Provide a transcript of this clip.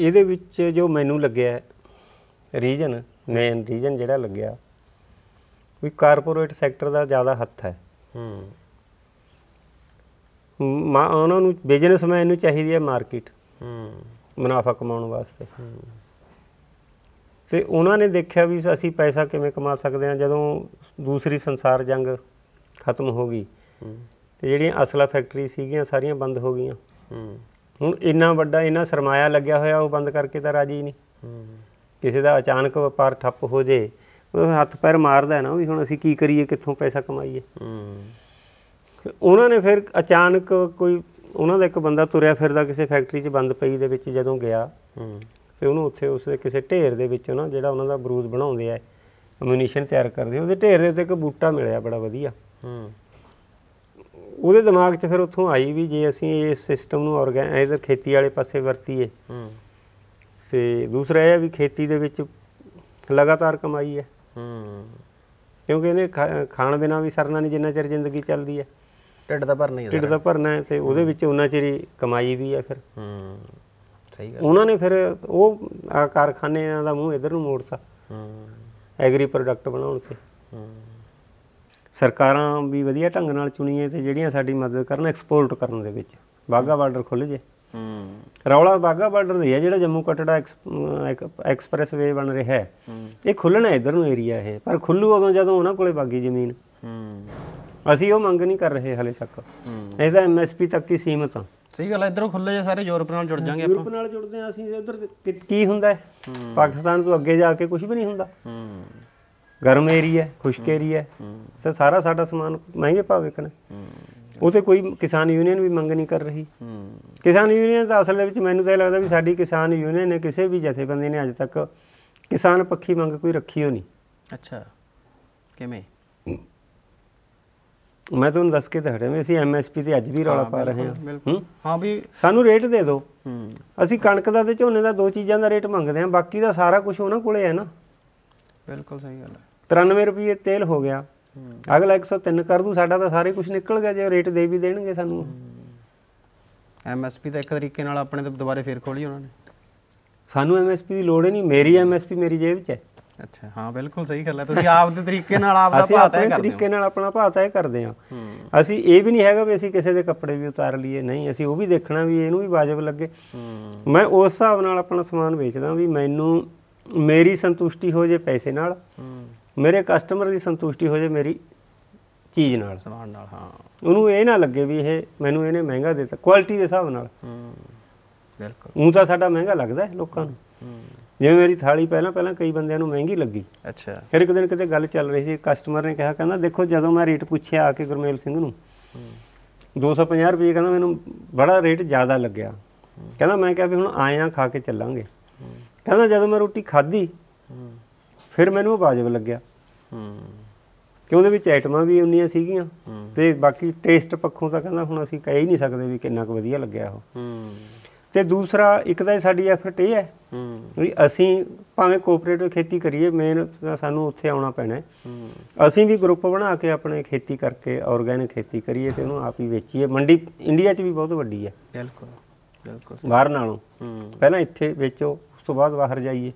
ਇਹਦੇ ਵਿੱਚ ਜੋ ਮੈਨੂੰ ਲੱਗਿਆ ਰੀਜਨ ਮੇਨ ਰੀਜਨ ਜਿਹੜਾ ਲੱਗਿਆ ਵੀ ਕਾਰਪੋਰੇਟ ਸੈਕਟਰ ਦਾ ਜ਼ਿਆਦਾ ਹੱਥ ਹੈ। ਹੂੰ। ਮਾ ਉਹਨਾਂ ਨੂੰ ਬਿਜ਼ਨਸਮੈਨ ਨੂੰ ਚਾਹੀਦੀ ਹੈ ਮਾਰਕੀਟ ਹੂੰ। ਮੁਨਾਫਾ ਕਮਾਉਣ ਵਾਸਤੇ। ਤੇ ਉਹਨਾਂ ਨੇ ਦੇਖਿਆ ਵੀ ਅਸੀਂ ਪੈਸਾ ਕਿਵੇਂ ਕਮਾ ਸਕਦੇ ਹਾਂ ਜਦੋਂ ਦੂਸਰੀ ਸੰਸਾਰ ਜੰਗ ਖਤਮ ਹੋ ਗਈ। ਹੂੰ। ਤੇ ਜਿਹੜੀਆਂ ਅਸਲਾ ਫੈਕਟਰੀ ਸੀਗੀਆਂ ਸਾਰੀਆਂ ਬੰਦ ਹੋ ਗਈਆਂ। ਹੂੰ। ਹੁਣ ਇੰਨਾ ਵੱਡਾ, ਇੰਨਾ ਸਰਮਾਇਆ ਲੱਗਿਆ ਹੋਇਆ, ਉਹ ਬੰਦ ਕਰਕੇ ਤਾਂ ਰਾਜੀ ਨਹੀਂ। ਕਿਸੇ ਦਾ ਅਚਾਨਕ ਵਪਾਰ ਠੱਪ ਹੋ ਜੇ, ਉਹ ਹੱਥ ਪੈਰ ਮਾਰਦਾ ਨਾ ਵੀ ਹੁਣ ਅਸੀਂ ਕੀ ਕਰੀਏ, ਕਿੱਥੋਂ ਪੈਸਾ ਕਮਾਈਏ। ਉਹਨਾਂ ਨੇ ਫਿਰ ਅਚਾਨਕ ਕੋਈ, ਉਹਨਾਂ ਦਾ ਇੱਕ ਬੰਦਾ ਤੁਰਿਆ ਫਿਰਦਾ ਕਿਸੇ ਫੈਕਟਰੀ 'ਚ ਬੰਦ ਪਈ ਦੇ ਵਿੱਚ ਜਦੋਂ ਗਿਆ। ਹੂੰ ਤੇ ਉਹਨੂੰ ਉੱਥੇ ਉਸ ਦੇ ਕਿਸੇ ਢੇਰ ਦੇ ਵਿੱਚ ਨਾ, ਜਿਹੜਾ ਉਹਨਾਂ ਦਾ ਬਰੂਦ ਬਣਾਉਂਦੇ ਆ ਅਮੂਨੀਸ਼ਨ ਤਿਆਰ ਕਰਦੇ, ਉਹਦੇ ਢੇਰ ਦੇ ਉੱਤੇ ਇੱਕ ਬੂਟਾ ਮਿਲਿਆ ਬੜਾ ਵਧੀਆ। ਹੂੰ ਉਹਦੇ ਦਿਮਾਗ 'ਚ ਫਿਰ ਉੱਥੋਂ ਆਈ ਵੀ ਜੇ ਅਸੀਂ ਇਸ ਸਿਸਟਮ ਨੂੰ ਆਰਗੇਨਾਈਜ਼ਰ ਖੇਤੀ ਵਾਲੇ ਪਾਸੇ ਵਰਤੀਏ ਹੂੰ। ਤੇ ਦੂਸਰਾ ਇਹ ਹੈ ਵੀ ਖੇਤੀ ਦੇ ਵਿੱਚ ਲਗਾਤਾਰ ਕਮਾਈ ਹੈ। ਹੂੰ। ਕਿਉਂਕਿ ਇਹਨੇ ਖਾਣ ਬਿਨਾ ਵੀ ਸਰਨਾ ਨਹੀਂ ਜਿੰਨਾ ਚਿਰ ਜ਼ਿੰਦਗੀ ਚੱਲਦੀ ਹੈ। ਢਿੱਡ ਦਾ ਭਰਨਾ ਹੀ ਢਿੱਡ ਦਾ ਭਰਨਾ ਹੈ ਤੇ ਉਹਦੇ ਵਿੱਚ ਉਹਨਾਂ ਚਿਰ ਹੀ ਕਮਾਈ ਵੀ ਹੈ ਫਿਰ। ਹੂੰ। ਸਹੀ ਗੱਲ ਉਹਨਾਂ ਨੇ ਫਿਰ ਉਹ ਕਾਰਖਾਨਿਆਂ ਦਾ ਮੂੰਹ ਇਧਰ ਨੂੰ ਮੋੜਤਾ। ਹੂੰ। ਐਗਰੀ ਪ੍ਰੋਡਕਟ ਬਣਾਉਣ ਤੇ। ਹੂੰ। ਸਰਕਾਰਾਂ ਵੀ ਵਧੀਆ ਢੰਗ ਨਾਲ ਚੁਣੀਏ ਤੇ ਜਿਹੜੀਆਂ ਸਾਡੀ ਮਦਦ ਕਰਨ ਐਕਸਪੋਰਟ ਕਰਨ ਦੇ ਵਿੱਚ। ਬਾਗਾ ਬਾਰਡਰ ਖੁੱਲ ਜੇ। ਹੂੰ। ਰੌਲਾ ਬਾਗਾ ਬਾਰਡਰ ਦਾ ਹੀ ਜਿਹੜਾ ਜੰਮੂ ਕਟੜਾ ਐਕਸਪ੍ਰੈਸ ਵੇ ਬਣ ਰਿਹਾ ਹੈ। ਇਹ ਖੁੱਲਣਾ ਇਧਰ ਨੂੰ ਏਰੀਆ ਇਹ। ਪਰ ਖੁੱਲੂ ਉਦੋਂ ਜਦੋਂ ਉਹਨਾਂ ਕੋਲੇ ਬਾਗੀ ਜ਼ਮੀਨ। ਹੂੰ। ਅਸੀਂ ਉਹ ਮੰਗ ਨਹੀਂ ਕਰ ਰਹੇ ਹਲੇ ਤੱਕ। ਹੂੰ। ਇਹ ਤਾਂ ਐਮਐਸਪੀ ਤੱਕ ਹੀ ਸੀਮਤ ਆ। ਸਹੀ ਗੱਲ ਹੈ ਇਧਰੋਂ ਖੁੱਲੇ ਜੇ ਸਾਰੇ ਯੂਰਪ ਨਾਲ ਜੁੜ ਜਾਾਂਗੇ ਆਪਾਂ। ਯੂਰਪ ਨਾਲ ਜੁੜਦੇ ਆ ਅਸੀਂ ਇਧਰ ਕੀ ਹੁੰਦਾ ਹੈ? ਪਾਕਿਸਤਾਨ ਤੋਂ ਅੱਗੇ ਜਾ ਕੇ ਕੁਝ ਵੀ ਨਹੀਂ ਹੁੰਦਾ। ਹੂੰ। ਗਰਮ ਏਰੀਆ ਖੁਸ਼ਕ ਏਰੀਆ ਤੇ ਸਾਰਾ ਸਾਡਾ ਸਮਾਨ ਮਹਿੰਗੇ ਭਾਅ ਵਿਕਣਾ। ਤੇ ਕੋਈ ਕਿਸਾਨ ਯੂਨੀਅਨ ਵੀ ਮੰਗ ਨਹੀਂ ਕਰ ਰਹੀ। ਕਿਸਾਨ ਯੂਨੀਅਨ ਤਾਂ ਅਸਲ ਦੇ ਵਿੱਚ ਮੈਨੂੰ ਤਾਂ ਇਹ ਲੱਗਦਾ ਵੀ ਸਾਡੀ ਕਿਸਾਨ ਯੂਨੀਅਨ ਨੇ ਕਿਸੇ ਵੀ ਜਥੇਬੰਦੀ ਨੇ ਅੱਜ ਤੱਕ ਕਿਸਾਨ ਪੱਖੀ ਮੰਗ ਕੋਈ ਰੱਖੀ ਹੋ ਨਹੀਂ। ਅੱਛਾ। ਕਿਵੇਂ? ਮੈਂ ਤੁਹਾਨੂੰ ਦੱਸ ਕੇ ਤਾਂ ਹਟਿਆ ਵੀ ਅਸੀਂ ਐਮਐਸਪੀ ਤੇ ਅੱਜ ਵੀ ਰੌਲਾ ਪਾ ਰਹੇ ਹਾਂ। ਹੂੰ? ਵੀ ਸਾਨੂੰ ਰੇਟ ਦੇ ਦਿਓ। ਅਸੀਂ ਕਣਕ ਦਾ ਤੇ ਝੋਨੇ ਦਾ ਦੋ ਚੀਜ਼ਾਂ ਦਾ ਰੇਟ ਮੰਗਦੇ ਹਾਂ ਬਾਕੀ ਦਾ ਸਾਰਾ ਕੁਝ ਉਹਨਾਂ ਕੋਲੇ ਹੈ ਨਾ। ਬਿਲਕੁਲ ਸਹੀ ਗੱਲ ਹੈ। 93 ਰੁਪਏ ਤੇਲ ਹੋ ਗਿਆ। ਅਗਲਾ 103 ਕਰ ਦੂ ਸਾਡਾ ਤਾਂ ਸਾਰੇ ਕੁਝ ਨਿਕਲ ਗਿਆ ਜੇ ਰੇਟ ਦੇ ਵੀ ਦੇਣਗੇ ਸਾਨੂੰ। ਐਮਐਸਪੀ ਤਾਂ ਇੱਕ ਤਰੀਕੇ ਨਾਲ ਆਪਣੇ ਤੇ ਦੁਬਾਰੇ ਫੇਰ ਖੋਲੀ ਉਹਨਾਂ ਨੇ। ਸਾਨੂੰ ਐਮਐਸਪੀ ਦੀ ਲੋੜ ਹੀ ਨਹੀਂ ਮੇਰੀ ਐਮਐਸਪੀ ਮੇਰੀ ਜੇਬ 'ਚ ਹੈ। ਅੱਛਾ ਹਾਂ ਬਿਲਕੁਲ ਸਹੀ ਗੱਲ ਹੈ। ਤੁਸੀਂ ਆਪ ਦੇ ਤਰੀਕੇ ਨਾਲ ਆਪ ਦਾ ਅਸੀਂ ਭਾਅ ਤੈਅ ਕਰਦੇ ਹੋ। ਤਰੀਕੇ ਨਾਲ ਆਪਣਾ ਭਾਅ ਤੈਅ ਕਰਦੇ ਹਾਂ। ਅਸੀਂ ਇਹ ਵੀ ਨਹੀਂ ਹੈਗਾ ਵੀ ਅਸੀਂ ਕਿਸੇ ਦੇ ਕੱਪੜੇ ਵੀ ਉਤਾਰ ਲਈਏ ਨਹੀਂ ਅਸੀਂ ਉਹ ਵੀ ਦੇਖਣਾ ਵੀ ਇਹਨੂੰ ਵੀ ਵਾਜਬ ਲੱਗੇ। ਮੈਂ ਉਸ ਹਿਸਾਬ ਨਾਲ ਆਪਣਾ ਸਮਾਨ ਵੇਚਦਾ ਵੀ ਮੈਨੂੰ ਮੇਰੀ ਸੰਤੁਸ਼ਟੀ ਹੋ ਜੇ ਪੈਸੇ ਨਾਲ। ਮੇਰੇ ਕਸਟਮਰ ਦੀ ਸੰਤੁਸ਼ਟੀ ਹੋ ਜੇ ਮੇਰੀ ਚੀਜ਼ ਨਾਲ। ਸਮਾਨ ਨਾਲ ਹਾਂ। ਉਹਨੂੰ ਇਹ ਨਾ ਲੱਗੇ ਵੀ ਇਹ ਮੈਨੂੰ ਇਹਨੇ ਮਹਿੰਗਾ ਦਿੱਤਾ ਕੁਆਲਿਟੀ ਦੇ ਹਿਸਾਬ ਨਾਲ। ਹੂੰ ਬਿਲਕੁਲ। ਊਂ ਤਾਂ ਸਾਡਾ ਮਹਿੰਗਾ ਲੱਗਦਾ ਹੈ ਲੋਕਾਂ ਨੂੰ। ਹੂੰ ਜਿਵੇਂ ਮੇਰੀ ਥਾਲੀ ਪਹਿਲਾਂ ਪਹਿਲਾਂ ਕਈ ਬੰਦਿਆਂ ਨੂੰ ਮਹਿੰਗੀ ਲੱਗੀ। ਅੱਛਾ। ਫਿਰ ਇੱਕ ਦਿਨ ਕਿਤੇ ਗੱਲ ਚੱਲ ਰਹੀ ਸੀ ਕਸਟਮਰ ਨੇ ਕਿਹਾ ਕਹਿੰਦਾ ਦੇਖੋ ਜਦੋਂ ਮੈਂ ਰੇਟ ਪੁੱਛਿਆ ਆ ਕੇ ਗੁਰਮੇਲ ਸਿੰਘ ਨੂੰ 250 ਰੁਪਏ ਕਹਿੰਦਾ ਮੈਨੂੰ ਬੜਾ ਰੇਟ ਜ਼ਿਆਦਾ ਲੱਗਿਆ। ਕਹਿੰਦਾ ਮੈਂ ਕਿਹਾ ਵੀ ਹੁਣ ਆਏ ਆ ਖਾ ਕੇ ਚੱਲਾਂਗੇ। ਕਹਿੰਦਾ ਜਦੋਂ ਮੈਂ ਰੋਟੀ ਖਾਧੀ ਹੂੰ। ਫਿਰ ਮੈਨੂੰ ਉਹ ਵਾਜਬ ਲੱਗਿਆ। ਹੂੰ ਕਿ ਉਹਦੇ ਵਿੱਚ ਆਈਟਮਾਂ ਵੀ ਉਨੀਆਂ ਸੀਗੀਆਂ। ਤੇ ਬਾਕੀ ਟੇਸਟ ਪੱਖੋਂ ਤਾਂ ਕਹਿੰਦਾ ਹੁਣ ਅਸੀਂ ਕਹਿ ਹੀ ਨਹੀਂ ਸਕਦੇ ਵੀ ਕਿੰਨਾ ਕੁ ਵਧੀਆ ਲੱਗਿਆ ਉਹ। ਹੂੰ। ਤੇ ਦੂਸਰਾ ਇੱਕ ਤਾਂ ਸਾਡੀ ਐਫਰਟ ਇਹ ਹੈ ਹੂੰ। ਵੀ ਅਸੀਂ ਭਾਵੇਂ ਕੋਆਪਰੇਟਿਵ ਖੇਤੀ ਕਰੀਏ ਮੇਨ ਸਾਨੂੰ ਉੱਥੇ ਆਉਣਾ ਪੈਣਾ ਅਸੀਂ ਵੀ ਗਰੁੱਪ ਬਣਾ ਕੇ ਆਪਣੇ ਖੇਤੀ ਕਰਕੇ ਆਰਗੈਨਿਕ ਖੇਤੀ ਕਰੀਏ ਤੇ ਉਹਨੂੰ ਆਪ ਹੀ ਵੇਚੀਏ। ਮੰਡੀ ਇੰਡੀਆ 'ਚ ਵੀ ਬਹੁਤ ਵੱਡੀ ਹੈ। ਬਿਲਕੁਲ ਬਿਲਕੁਲ ਬਾਹਰ ਨਾਲੋਂ। ਪਹਿਲਾਂ ਇੱਥੇ ਵੇਚੋ ਉਸ ਤੋਂ ਬਾਅਦ ਬਾਹਰ ਜਾਈਏ।